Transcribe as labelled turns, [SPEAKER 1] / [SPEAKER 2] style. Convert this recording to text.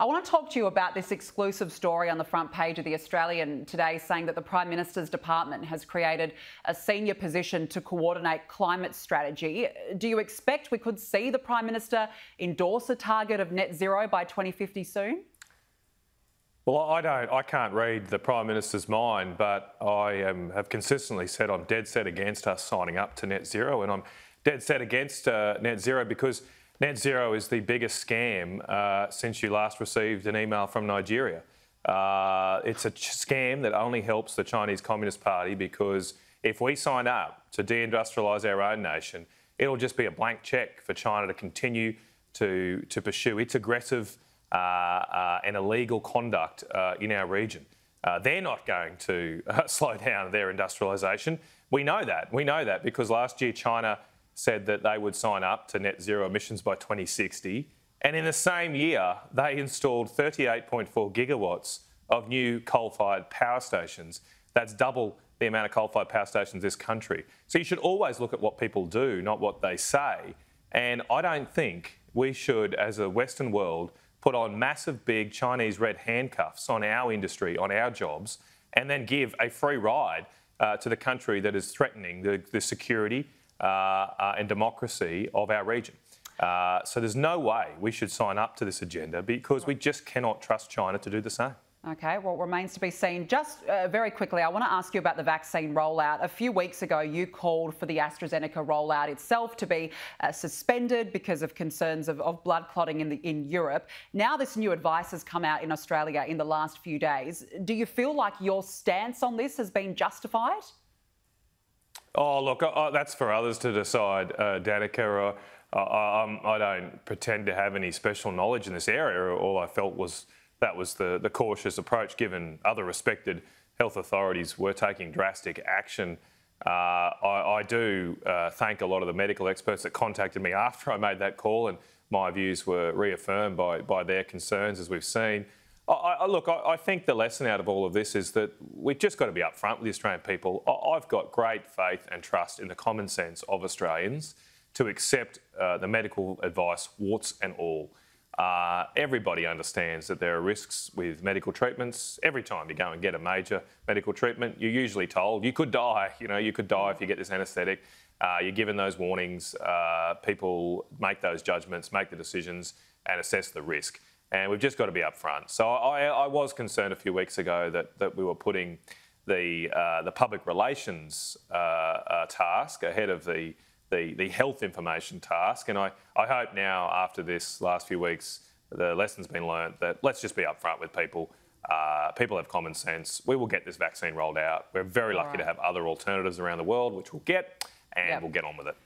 [SPEAKER 1] I want to talk to you about this exclusive story on the front page of The Australian today saying that the Prime Minister's department has created a senior position to coordinate climate strategy. Do you expect we could see the Prime Minister endorse a target of net zero by 2050 soon?
[SPEAKER 2] Well, I don't. I can't read the Prime Minister's mind, but I um, have consistently said I'm dead set against us signing up to net zero, and I'm dead set against uh, net zero because Net zero is the biggest scam uh, since you last received an email from Nigeria. Uh, it's a scam that only helps the Chinese Communist Party because if we sign up to deindustrialise our own nation, it'll just be a blank cheque for China to continue to, to pursue its aggressive uh, uh and illegal conduct uh, in our region. Uh, they're not going to slow down their industrialisation. We know that. We know that because last year China said that they would sign up to net zero emissions by 2060. And in the same year, they installed 38.4 gigawatts of new coal fired power stations. That's double the amount of coal fired power stations in this country. So you should always look at what people do, not what they say. And I don't think we should, as a Western world, put on massive, big Chinese red handcuffs on our industry, on our jobs, and then give a free ride uh, to the country that is threatening the, the security and democracy of our region. Uh, so there's no way we should sign up to this agenda because we just cannot trust China to do the same.
[SPEAKER 1] Okay, well, remains to be seen. Just uh, very quickly, I want to ask you about the vaccine rollout. A few weeks ago, you called for the AstraZeneca rollout itself to be uh, suspended because of concerns of, of blood clotting in, the, in Europe. Now, this new advice has come out in Australia in the last few days. Do you feel like your stance on this has been justified?
[SPEAKER 2] Oh, look, uh, that's for others to decide, uh, Danica. Uh, I, I, don't pretend to have any special knowledge in this area. All I felt was that was the, the cautious approach, given other respected health authorities were taking drastic action. Uh, I, I, do uh, thank a lot of the medical experts that contacted me after I made that call, and my views were reaffirmed by, by their concerns, as we've seen. I, I, look, I, I, think the lesson out of all of this is that we've just got to be upfront with the Australian people. I, have got great faith and trust in the common sense of Australians to accept uh, the medical advice, warts and all. Uh, everybody understands that there are risks with medical treatments. Every time you go and get a major medical treatment, you're usually told you could die. You know, you could die if you get this anaesthetic. Uh, you're given those warnings. Uh, people make those judgments, make the decisions, and assess the risk and we've just got to be upfront. So I, I was concerned a few weeks ago that, that we were putting the, uh, the public relations uh, uh, task ahead of the, the, the, health information task. And I, I hope now, after this last few weeks, the lesson's been learnt that let's just be upfront with people. Uh, people have common sense. We will get this vaccine rolled out. We're very lucky right. to have other alternatives around the world, which we'll get, and yep. we'll get on with it.